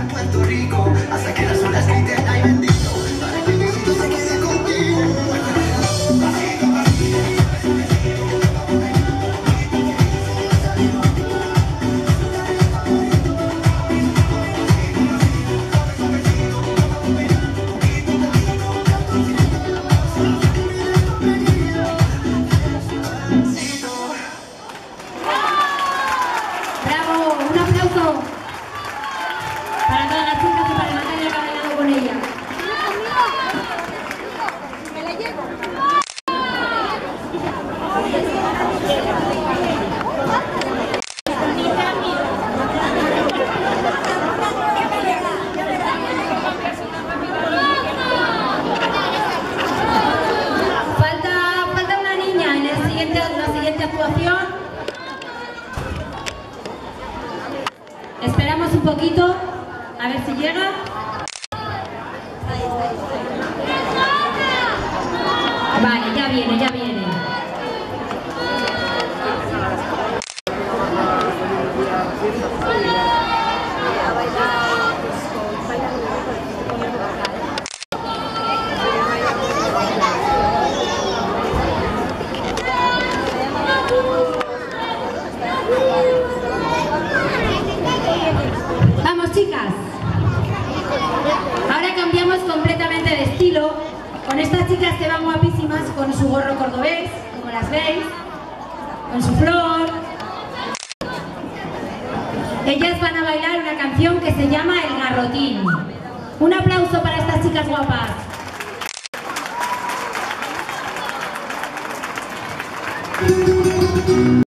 Puerto Rico hasta que que Bravo, un aplauso. actuación. Esperamos un poquito, a ver si llega. Vale, ya viene, ya viene. Con estas chicas que van guapísimas con su gorro cordobés, como las veis, con su flor. Ellas van a bailar una canción que se llama El Garrotín. Un aplauso para estas chicas guapas.